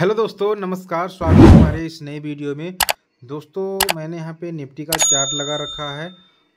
Hello दोस्तों नमस्कार स्वागत है हमारे इस नए वीडियो में। दोस्तों मैंने यहाँ पे निफ्टी का चार्ट लगा रखा है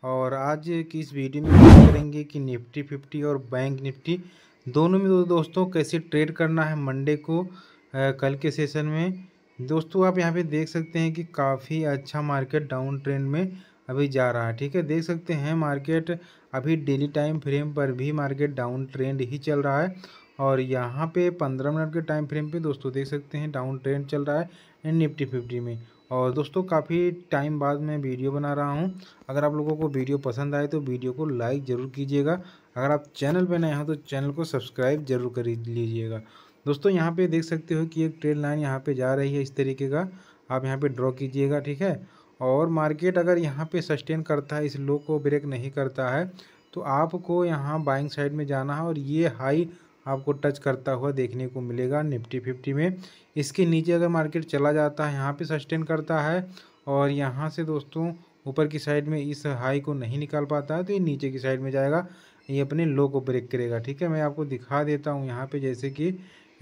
और आज की इस वीडियो में बात करेंगे कि निफ्टी फिफ्टी और बैंक निफ्टी दोनों में दोस्तों कैसे ट्रेड करना है मंडे को आ, कल के सेशन में। दोस्तों आप यहाँ पे देख सकते हैं कि काफ़ी अच्छा मार्केट डाउन ट्रेंड में अभी जा रहा है ठीक है? देख सकते हैं मार्केट अभी डेली टाइम फ्रेम पर भी मार्केट डाउन ट्रेंड ही चल रहा है और यहाँ पे पंद्रह मिनट के टाइम फ्रेम पे दोस्तों देख सकते हैं डाउन ट्रेंड चल रहा है निफ्टी फिफ्टी में। और दोस्तों काफ़ी टाइम बाद मैं वीडियो बना रहा हूँ। अगर आप लोगों को वीडियो पसंद आए तो वीडियो को लाइक ज़रूर कीजिएगा। अगर आप चैनल पर नए हो तो चैनल को सब्सक्राइब ज़रूर कर लीजिएगा। दोस्तों यहाँ पर देख सकते हो कि एक ट्रेन लाइन यहाँ पर जा रही है इस तरीके का। आप यहाँ पर ड्रॉ कीजिएगा, ठीक है? और मार्केट अगर यहाँ पे सस्टेन करता है, इस लो को ब्रेक नहीं करता है तो आपको यहाँ बाइंग साइड में जाना है और ये हाई आपको टच करता हुआ देखने को मिलेगा निफ्टी फिफ्टी में। इसके नीचे अगर मार्केट चला जाता है, यहाँ पे सस्टेन करता है और यहाँ से दोस्तों ऊपर की साइड में इस हाई को नहीं निकाल पाता है तो ये नीचे की साइड में जाएगा। ये अपने लो को ब्रेक करेगा, ठीक है? मैं आपको दिखा देता हूँ यहाँ पे जैसे कि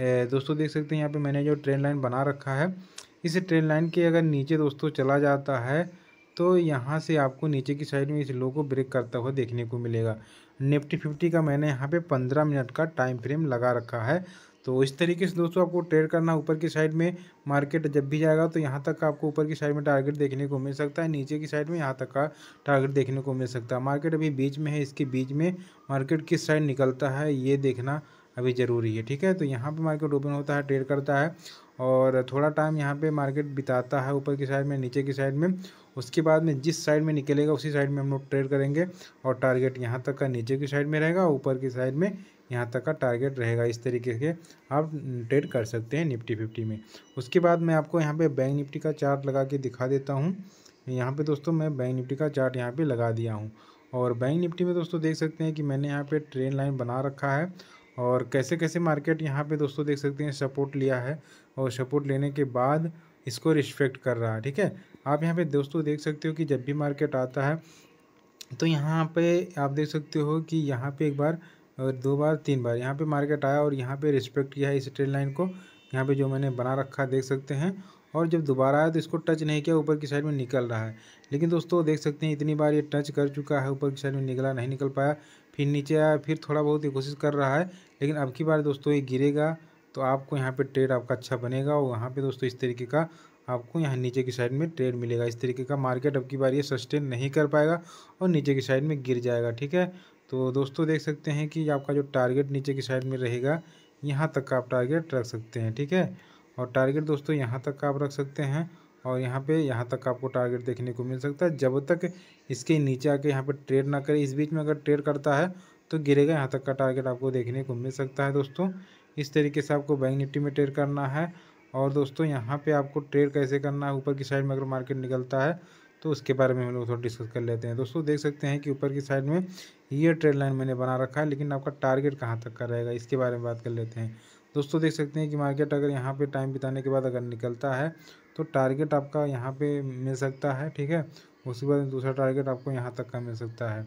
दोस्तों देख सकते हैं यहाँ पे मैंने जो ट्रेन लाइन बना रखा है। इस ट्रेन लाइन के अगर नीचे दोस्तों चला जाता है तो यहाँ से आपको नीचे की साइड में इस लो को ब्रेक करता हुआ देखने को मिलेगा। निफ्टी फिफ्टी का मैंने यहाँ पे पंद्रह मिनट का टाइम फ्रेम लगा रखा है। तो इस तरीके से दोस्तों आपको ट्रेड करना ऊपर की साइड में। मार्केट जब भी जाएगा तो यहाँ तक का आपको ऊपर की साइड में टारगेट देखने को मिल सकता है। नीचे की साइड में यहाँ तक का टारगेट देखने को मिल सकता है। मार्केट अभी बीच में है, इसके बीच में मार्केट किस साइड निकलता है ये देखना। अभी ज़रूरी है, ठीक है? तो यहाँ पे मार्केट ओपन होता है ट्रेड करता है और थोड़ा टाइम यहाँ पे मार्केट बिताता है, ऊपर की साइड में, नीचे की साइड में। उसके बाद में जिस साइड में निकलेगा, उसी साइड में हम लोग ट्रेड करेंगे और टारगेट यहाँ तक का नीचे की साइड में रहेगा, ऊपर की साइड में यहाँ तक का टारगेट रहेगा। इस तरीके से आप ट्रेड कर सकते हैं निफ्टी फिफ्टी में। उसके बाद मैं आपको यहाँ पे बैंक निफ्टी का चार्ट लगा के दिखा देता हूँ। यहाँ पे दोस्तों मैं बैंक निफ्टी का चार्ट यहाँ पे लगा दिया हूँ। और बैंक निफ्टी में दोस्तों देख सकते हैं कि मैंने यहाँ पे ट्रेन लाइन बना रखा है और कैसे कैसे मार्केट यहाँ पे दोस्तों देख सकते हैं, सपोर्ट लिया है और सपोर्ट लेने के बाद इसको रिस्पेक्ट कर रहा है, ठीक है? आप यहाँ पे दोस्तों देख सकते हो कि जब भी मार्केट आता है तो यहाँ पे आप देख सकते हो कि यहाँ पे एक बार और दो बार, तीन बार यहाँ पे मार्केट आया और यहाँ पे रिस्पेक्ट किया है इस ट्रेन लाइन को। यहाँ पे जो मैंने बना रखा देख सकते हैं और जब दोबारा आया तो इसको टच नहीं किया, ऊपर की साइड में निकल रहा है। लेकिन दोस्तों देख सकते हैं, इतनी बार ये टच कर चुका है, ऊपर की साइड में निकला, नहीं निकल पाया। फिर नीचे आया, फिर थोड़ा बहुत ही कोशिश कर रहा है, लेकिन अब की बार दोस्तों ये गिरेगा तो आपको यहाँ पे ट्रेड आपका अच्छा बनेगा और वहाँ पे दोस्तों इस तरीके का आपको यहाँ नीचे की साइड में ट्रेड मिलेगा। इस तरीके का मार्केट अब की बार ये सस्टेन नहीं कर पाएगा और नीचे की साइड में गिर जाएगा, ठीक है? तो दोस्तों देख सकते हैं कि आपका जो टारगेट नीचे की साइड में रहेगा, यहाँ तक का आप टारगेट रख सकते हैं, ठीक है? और टारगेट दोस्तों यहाँ तक का आप रख सकते हैं और यहाँ पे, यहाँ तक आपको टारगेट देखने को मिल सकता है। जब तक इसके नीचे आके यहाँ पे ट्रेड ना करे, इस बीच में अगर ट्रेड करता है तो गिरेगा। यहाँ तक का टारगेट आपको देखने को मिल सकता है दोस्तों। इस तरीके से आपको बैंक निफ्टी में ट्रेड करना है। और दोस्तों, यहाँ पे आपको ट्रेड कैसे करना है, ऊपर की साइड में अगर मार्केट निकलता है तो उसके बारे में हम लोग थोड़ा डिस्कस कर लेते हैं। दोस्तों, देख सकते हैं कि ऊपर की साइड में ये ट्रेड लाइन मैंने बना रखा है, लेकिन आपका टारगेट कहाँ तक का रहेगा, इसके बारे में बात कर लेते हैं। दोस्तों, देख सकते हैं कि मार्केट अगर यहाँ पे टाइम बिताने के बाद अगर निकलता है तो टारगेट आपका यहाँ पे मिल सकता है, ठीक है? उसके बाद दूसरा टारगेट आपको यहाँ तक का मिल सकता है।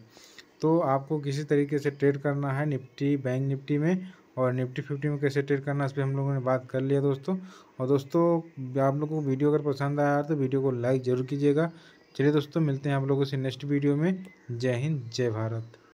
तो आपको किसी तरीके से ट्रेड करना है निफ्टी, बैंक निफ्टी में, और निफ्टी फिफ्टी में कैसे ट्रेड करना इस पर हम लोगों ने बात कर लिया दोस्तों। और दोस्तों, आप लोगों को वीडियो अगर पसंद आया तो वीडियो को लाइक ज़रूर कीजिएगा। चलिए दोस्तों, मिलते हैं आप लोगों से नेक्स्ट वीडियो में। जय हिंद, जय भारत।